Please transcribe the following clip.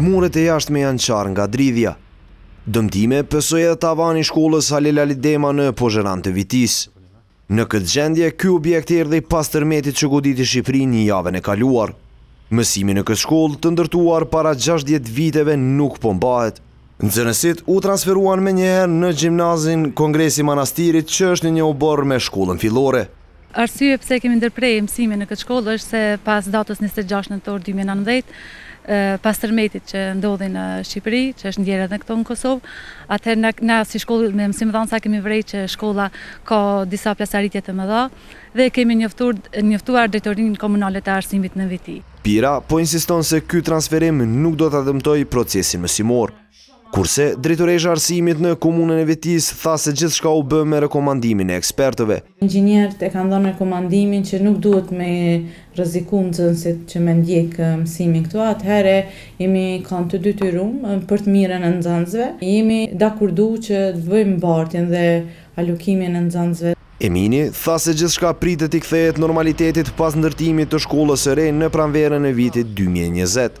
Muret e jashtme janë qarë nga dridhja. Dëmtime pësoi edhe tavani i shkollës Halil Alidema në Pozheran të Vitisë. Në këtë gjendje, ky objekt erdhi pas tërmetit që goditi Shqipërinë javën e kaluar. Mësimi në këtë shkollë, të ndërtuar para gjashtëdhjetë viteve, nuk po mbahet. Nxënësit u transferuan menjëherë në Gjimnazin Kongresi i Manastirit që është në një oborr me shkollën fillore. Arsye pse e kemi ndërprerë mësimin në këtë shkollë është se pas datës 26 nëntor 2019, pas tërmetit që ndodhi në Shqipëri, që është ndjerë edhe këtu në Kosovë, atëherë na, na si shkollë me mësimdhënësa kemi vrej që shkolla ka disa plasaritje të mëdha dhe kemi njoftuar drejtorinë komunale të arsimit në Viti. Pira po insiston se ky transferim nuk do ta dëmtojë procesin mësimor. Kurse, drejtoresha e Arsimit në Komunën e Vitisë tha se gjithçka u bë me rekomandimin e ekspertëve. Inxhinierët e kanë dhënë rekomandimin që nuk duhet me i rreziku nxënësit që me ndjekë mësimin këtu, atëherë jemi kanë të detyrum, për të mirën e nxënësve, jemi dakurdu që të bëjmë bartjen dhe alokimin e nxënësve. Emini tha se gjithçka pritet t'i kthehet normalitetit pas ndërtimit të shkollës së re në pranverën e vitit dy mijë e njëzet.